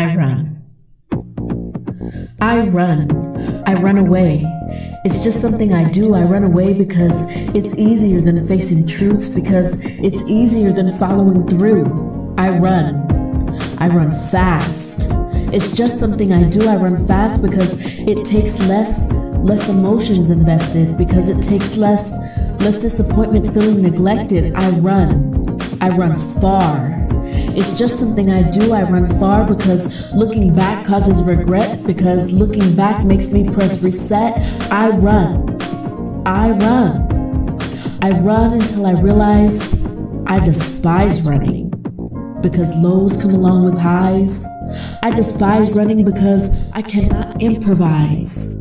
I run. I run. I run away. It's just something I do. I run away because it's easier than facing truths, because it's easier than following through. I run. I run fast. It's just something I do. I run fast because it takes less less emotions invested, because it takes less less disappointment feeling neglected. I run. I run far. It's just something I do. I run far because looking back causes regret, because looking back makes me press reset. I run. I run. I run until I realize I despise running because lows come along with highs. I despise running because I cannot improvise.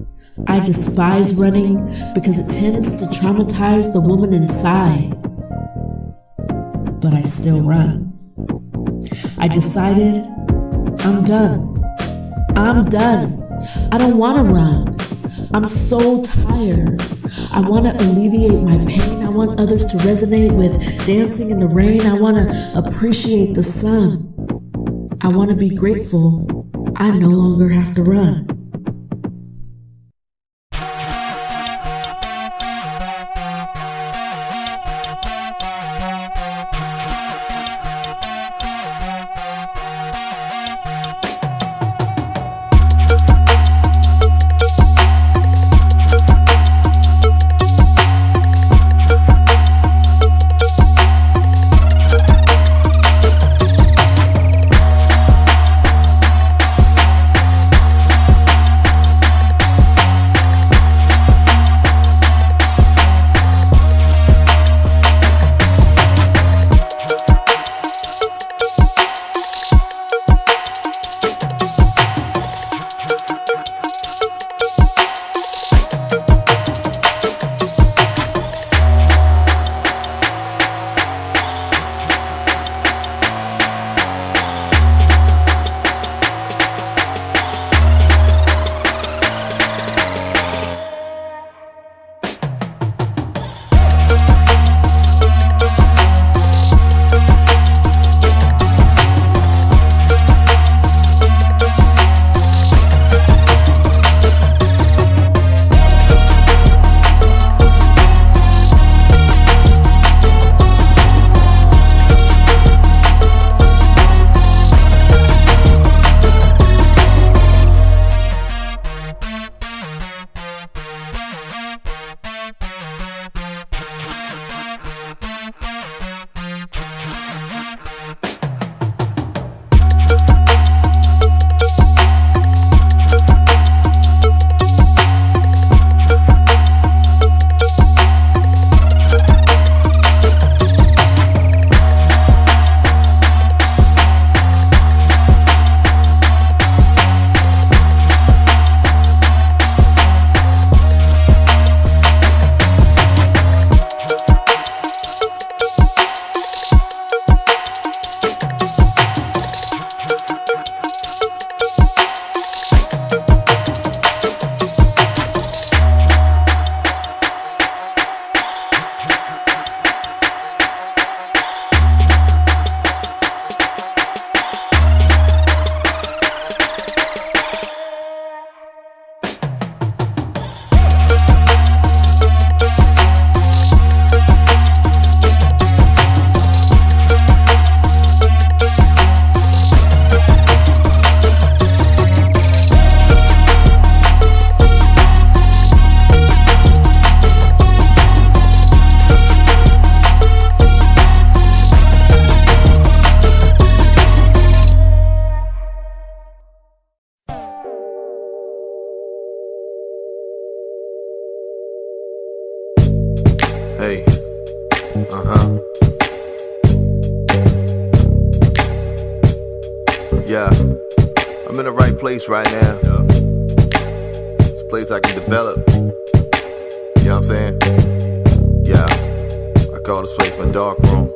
I despise running because it tends to traumatize the woman inside. But I still run. I decided I'm done. I'm done. I don't want to run. I'm so tired. I want to alleviate my pain. I want others to resonate with dancing in the rain. I want to appreciate the sun. I want to be grateful. I no longer have to run. Yeah. I'm in the right place right now. It's a place I can develop. You know what I'm saying? Yeah. I call this place my dark room.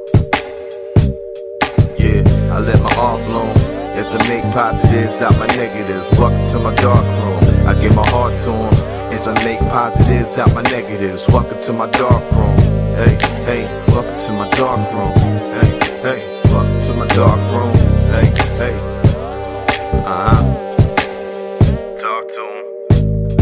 Yeah. I let my art bloom. As I make positives out my negatives. Welcome to my dark room. I give my heart to to 'em. As I make positives out my negatives. Welcome to my dark room. Hey, hey, welcome to my dark room. Hey, hey, welcome to my dark room. Hey, hey. Uh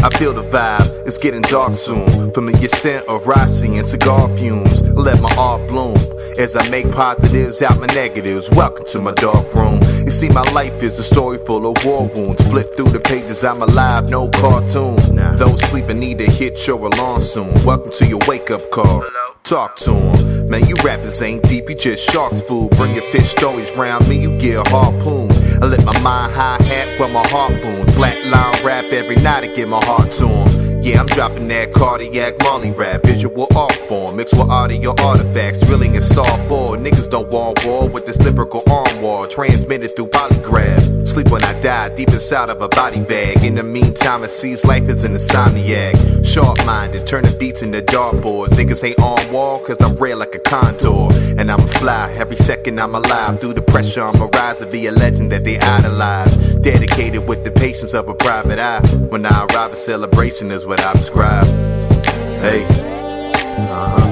I feel the vibe, it's getting dark soon. Familiar scent of Rossi and cigar fumes. Let my art bloom as I make positives out my negatives. Welcome to my dark room. You see, my life is a story full of war wounds. Flip through the pages, I'm alive, no cartoon. Those sleeping need to hit your alarm soon. Welcome to your wake up call. Talk to 'em. Man, you rappers ain't deep, you just sharks fool. Bring your fish stories round me, you get a harpoon. I let my mind high hat where my heart booms. Flatline rap every night, I get my heart to 'em. Yeah, I'm dropping that cardiac molly rap, visual art form, mixed with audio artifacts, drilling is soft for niggas don't want war with this lyrical arm war, transmitted through polygraph. Sleep when I die, deep inside of a body bag. In the meantime, it sees life as an insomniac. Sharp minded, turning beats into dartboards. Niggas hate on wall, cause I'm rare like a condor. And I'm a fly, every second I'm alive. Through the pressure, I'm a rise to be a legend that they idolize. Dedicated with the patience of a private eye. When I arrive, a celebration is what I prescribe. Hey, uh huh.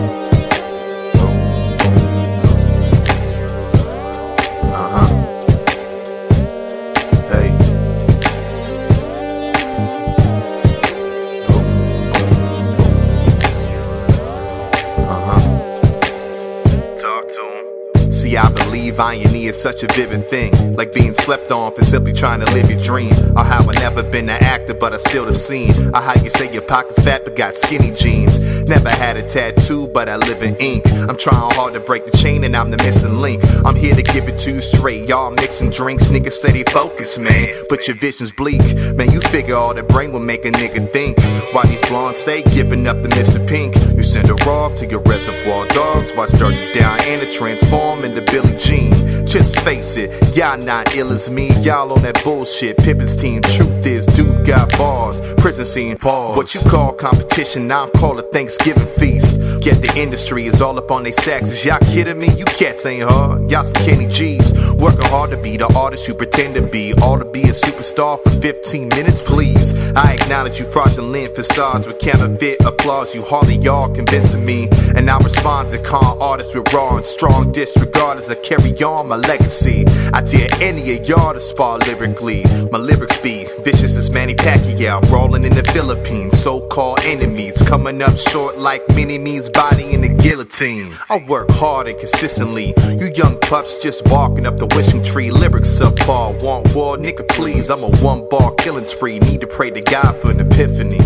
Irony is such a vivid thing. Like being slept on for simply trying to live your dream. Or how I never been an actor, but I still the scene. Or how you say your pockets fat, but got skinny jeans. Never had a tattoo, but I live in ink. I'm trying hard to break the chain, and I'm the missing link. I'm here to give it to you straight. Y'all mixing drinks, niggas steady focus, man. But your vision's bleak. Man, you figure all the brain will make a nigga think. While these blondes stay giving up the Mr. Pink. You send a off to your reservoir dogs. Watch Dirty Diana transform into Billie Jean. Just face it, y'all not ill as me. Y'all on that bullshit. Pippen's team, truth is, dude got bars. Prison scene, pause. What you call competition, I'm call a Thanksgiving feast. Get the industry is all up on sacks. Is y'all kidding me? You cats ain't hard. Y'all some Kenny G's. Working hard to be the artist you pretend to be. All to be a superstar for 15 minutes, please. I acknowledge you fraudulent facades with counterfeit applause. You hardly y'all convincing me. And I respond to con artists with raw and strong disregard as I carry on my legacy. I dare any of y'all to spar lyrically. My lyrics be vicious as Manny Pacquiao, brawling in the Philippines. So-called enemies coming up short like mini me's body in the guillotine. I work hard and consistently. You young pups just walking up the wishing tree. Lyrics subpar, want war, nigga please. I'm a one-bar killing spree. Need to pray to God for an epiphany.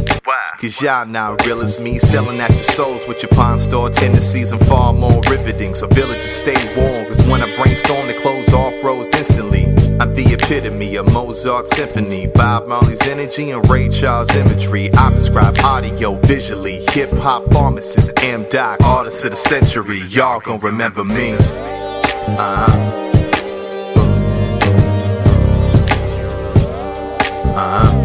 Cause y'all not real as me, selling at your souls with your pawn store tendencies and far more riveting. So villagers stay warm, cause when I brainstorm, the clothes off rose instantly. I'm the epitome of Mozart symphony, Bob Marley's energy and Ray Charles imagery. I prescribe audio visually, hip hop pharmacist, M Doc, artist of the century. Y'all gon' remember me. Uh huh. Uh huh.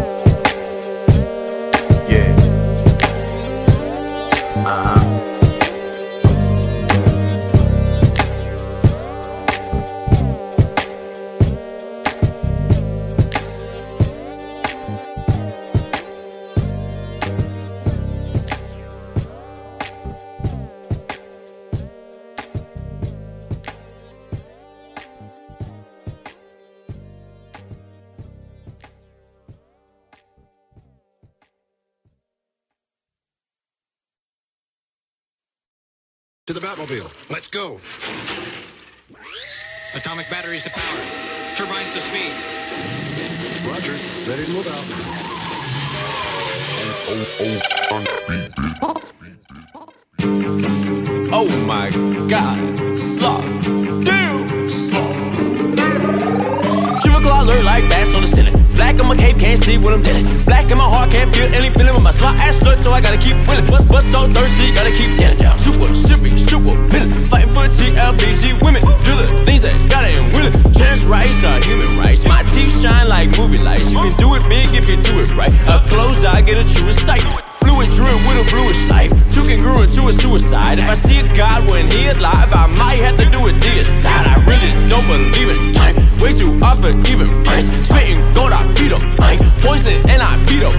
To the Batmobile. Let's go. Atomic batteries to power. Turbines to speed. Roger. Ready to move out. Oh my god. Slop. Damn. Alert like bats on the ceiling. Black on my cape, can't see what I'm dealing. Black in my heart, can't feel any feeling with my slot ass slut, so I gotta keep willing. Bust, bust so thirsty, gotta keep getting down. Super, serious, super villain. Fighting for TLBC women. Do the things that it and willing. Trans rights are uh, human rights. My teeth shine like movie lights. You can do it big if you do it right. Up close, I get a truest sight. Fluid druid with a bluish life. Two can grew into a suicide. If I see a God when he alive, I might have to do a deicide. I really don't believe in time. Way too often, even brains. Spitting gold, I beat up. Poison and I beat up.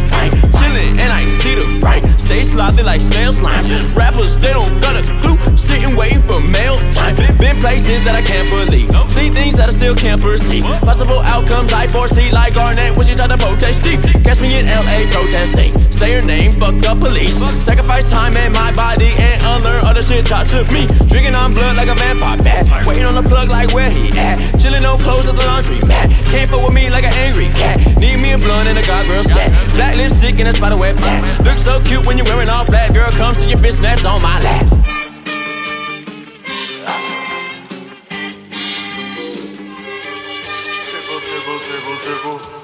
Chillin' and I see the right. Stay sloppy like snail slime. Rappers, they don't got a clue. Sitting waiting for mail time. Been places that I can't believe. See things that I still can't perceive. Possible outcomes I foresee, like Garnett when she tried to protest deep. Catch me in LA protesting. Say her name, fuck the police. Sacrifice time and my body and unlearn other shit taught to me. Drinking on blood like a vampire bat. Waiting on the plug like where he at. Chilling on clothes at the laundry mat. Can't fuck with me like an angry cat. Need me a blunt and a god girl stat. Black lipstick and a spider web tat. Look so cute when you're wearing all black. Girl, come see your bitch that's on my lap. Triple, triple, triple, triple.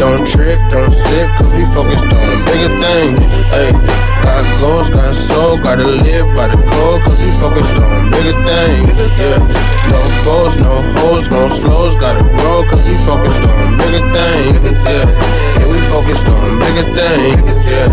Don't trip, don't slip, cause we focused on bigger things. Hey. Got goals, got soul, gotta live by the code, cause we focused on bigger things. Yeah. No foes, no hoes, no slows, gotta grow, cause we focused on bigger things, yeah. Yeah, we focused on bigger things, yeah.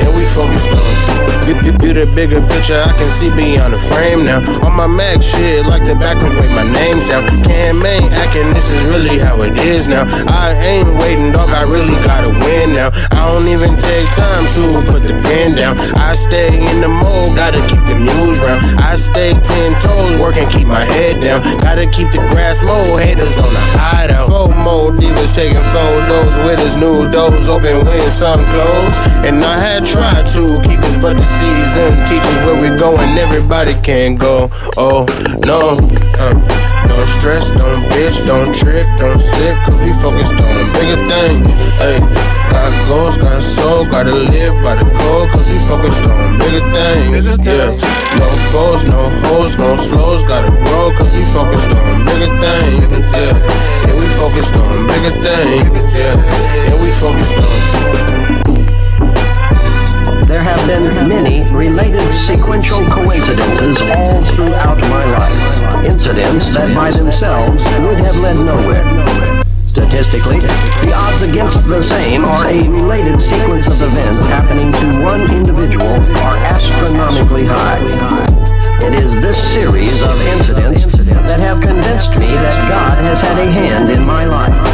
Yeah, we focused on. You, you, you the bigger picture, I can see beyond the frame now. On my Mac shit, like the backwards way my name sound. Can't main acting, this is really how it is now. I ain't waiting, dog, I really gotta win now. I don't even take time to put the pen down. I stay in the mode, gotta keep the muse round. I stay ten toes, work and keep my head down. Gotta keep the grass mowed, haters on the hideout. FOMO divas taking photos with his new doors open when some close. And I had tried to keep us but the season. Teach us where we going, everybody can go. Oh, no. Uh, don't stress, don't bitch, don't trick, don't slip, cause we focused on bigger things. Hey, got goals, got soul, gotta live by the code, cause we focused on bigger things. Yeah, no foes, no hoes, no slows, gotta grow, cause we focused on bigger things. Yeah, yeah, we focused on bigger things. Yeah, yeah, we focused on. There have been many related sequential coincidences all throughout my life. Incidents that by themselves would have led nowhere. Statistically, the odds against the same or a related sequence of events happening to one individual are astronomically high. It is this series of incidents that have convinced me that God has had a hand in my life.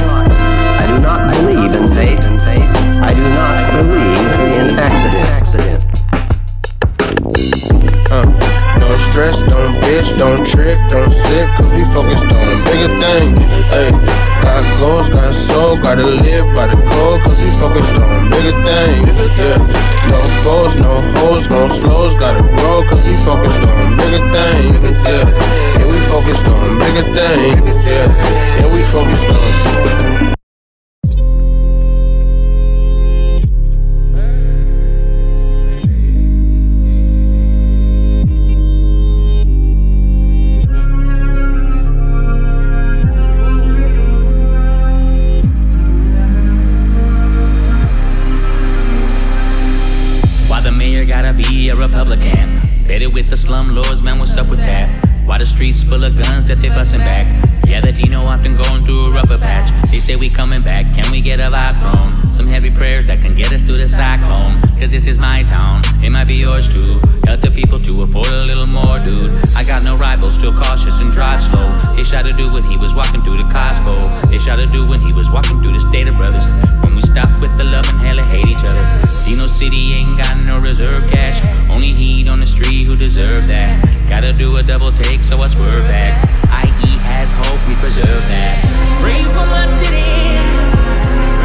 Up with that? Why the streets full of guns that they bustin' back? Yeah, the Dino often going through a rougher patch. They say we coming back, can we get a vibe grown? Some heavy prayers that can get us through the cyclone. Cause this is my town, it might be yours too. Help the people to afford a little more, dude. I got no rivals, still cautious and drive slow. They shot a dude when he was walking through the Costco. They shot a dude when he was walking through the Stater Brothers. When we stop with the love and hella hate each other. Dino City ain't got no reserve cash. Only heat on the street who deserve that. Gotta do a double take, so I swerve back. IE has hope, we preserve that. Pray for my city.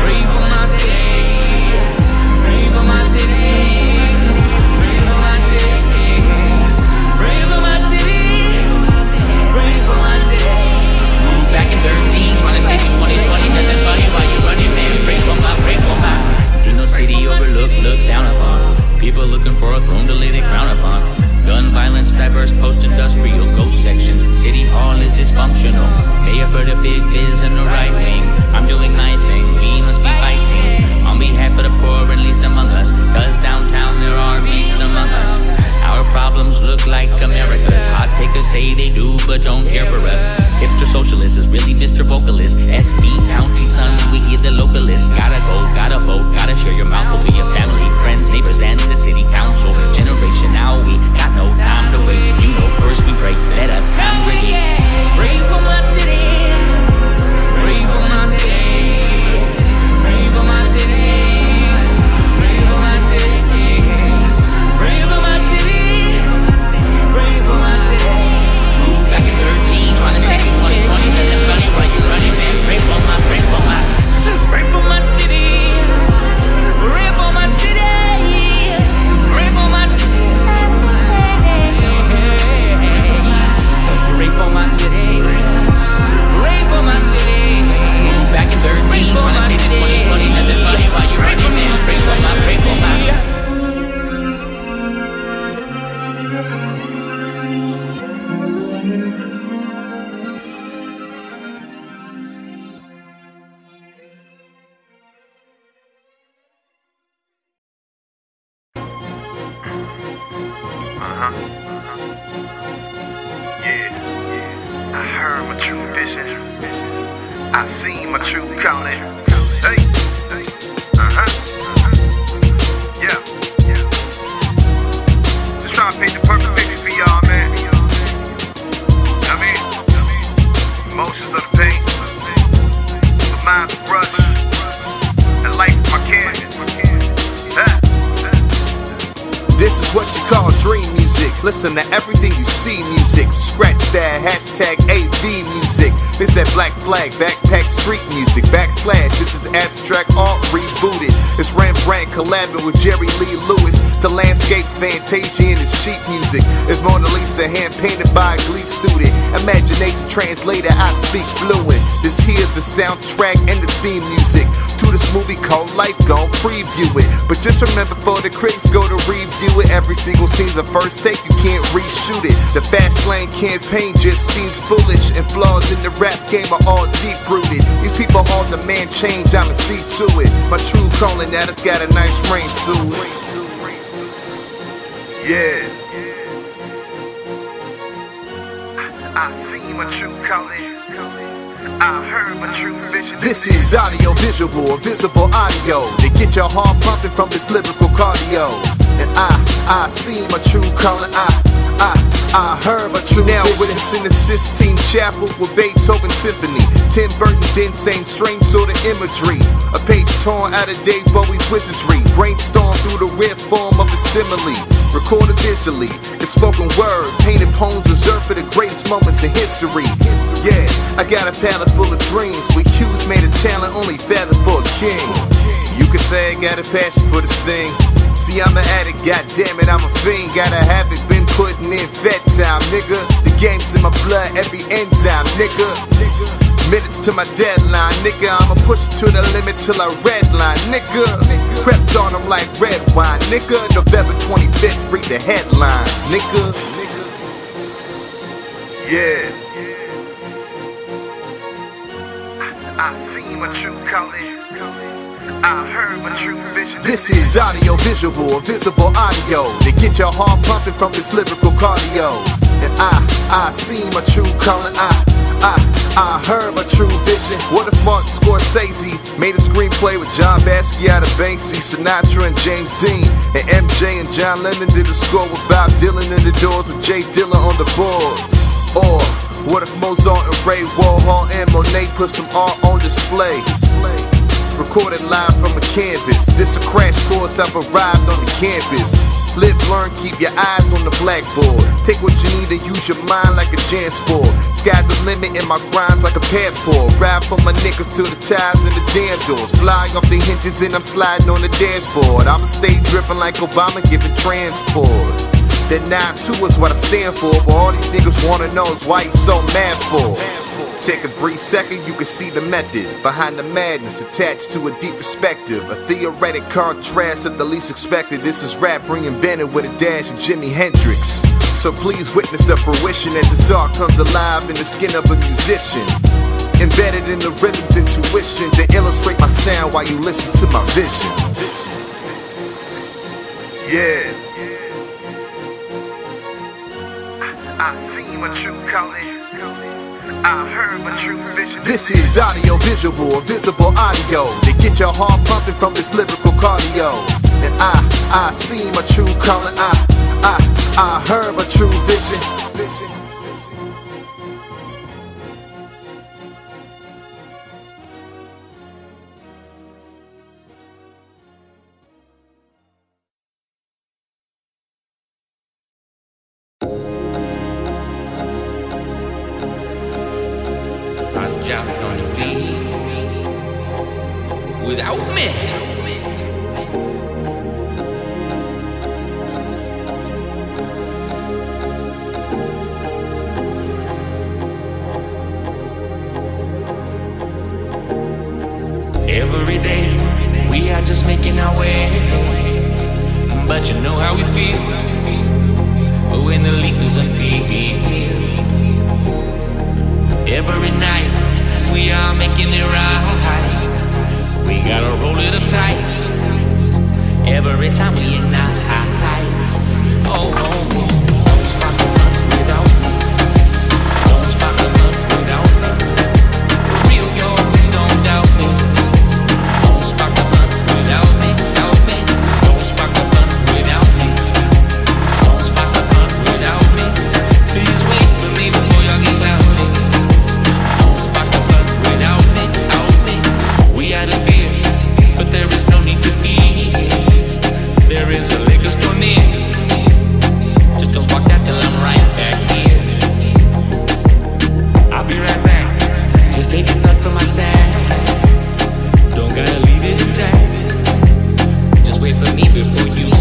Pray for my city. Pray for my city. Pray for my city. Pray for my city. Pray for my city. Back in 13, trying to stay to 2020. Nothing funny you running, man. Pray for my, pray for my. City overlooked, looked down upon. People looking for a throne to lay their crown upon. Gun violence, diverse post-industrial ghost sections. City hall is dysfunctional. Mayor for the big biz and the right wing. I'm doing my thing. We must be fighting on behalf of the poor, and least among us. Cause downtown there are beasts among us. Our problems look like America's. Hot takers say they do, but don't care for us. Hipster socialist is really Mr. Vocalist. SB County son, we hear the localist. Gotta go, gotta vote, gotta share your mouth over your family, friends, neighbors, and the city council. Generation now, we got no time to wait. You know, first we break, let us congregate. Pray for my city. Pray for my state. Pray for my city. The perfect for y'all, man. I mean, emotions the pain. The mind's brush. And life my canvas. This is what you call dream music. Listen to everything you see music. Scratch that hashtag AV music. It's that black flag, backpack street music. Backslash, this is abstract art rebooted. It's Rembrandt collabing with Jerry Lee Lewis. The landscape Fantasia and his sheet music. It's Mona Lisa hand painted by a Glee student. Imagination translator, I speak fluent. This here's the soundtrack and the theme music movie called Life. Gon' preview it. But just remember, for the critics go to review it. Every single scene's a first take, you can't reshoot it. The fast lane campaign just seems foolish, and flaws in the rap game are all deep rooted. These people on the man change, I'ma see to it. My true calling, that it's got a nice ring to it. Yeah. I see my true calling. I heard my true vision. This is audio visual, visible audio. To get your heart pumping from this lyrical cardio. And I, I see my true calling. I, I, I heard my true now with us in the Sistine Chapel with Beethoven Symphony. Tim Burton's insane, strange sort of imagery. A page torn out of Dave Bowie's wizardry. Brainstorm through the rare form of a simile. Recorded visually, it's spoken word. Painted poems reserved for the greatest moments in history. Yeah, I got a palette full of dreams. With hues made a talent only fathom for a king. You could say I got a passion for this thing. See, I'm an addict, goddammit, I'm a fiend. Gotta have it, been putting in fat time, nigga. The game's in my blood, every enzyme, nigga. Minutes to my deadline, nigga. I'ma push it to the limit till I redline, nigga. Crept on them like red wine, nigga. November 25th, read the headlines, nigga. Yeah. My true vision. This is audio visual, visible audio. To get your heart pumping from this lyrical cardio. And I, I see my true calling. I, I, I heard my true vision. What if Martin Scorsese made a screenplay with John Basquiat, Banksy, Sinatra, and James Dean? And MJ and John Lennon did a score with Bob Dylan in the doors with J Dilla on the boards. Or what if Mozart and Ray Warhol and Monet put some art on display? Recorded live from a canvas. This a crash course, I've arrived on the campus. Live, learn, keep your eyes on the blackboard. Take what you need and use your mind like a JanSport. Sky's the limit in my rhymes like a passport. Ride for my niggas to the ties and the damn doors. Fly off the hinges and I'm sliding on the dashboard. I'ma stay dripping like Obama giving transport. That 9-2 is what I stand for, but all these niggas wanna know is why you so mad for. Take a brief second, you can see the method behind the madness attached to a deep perspective. A theoretic contrast of the least expected. This is rap reinvented with a dash of Jimi Hendrix. So please witness the fruition as this art comes alive in the skin of a musician. Embedded in the rhythm's intuition to illustrate my sound while you listen to my vision. Yeah. I see my true calling. I heard my true vision. This is audio visual, visible audio. To get your heart pumping from this lyrical cardio. And I, I see my true calling. I, I, I heard my true vision. Every night we are making it right. We gotta roll it up tight. Every time we unite. this you.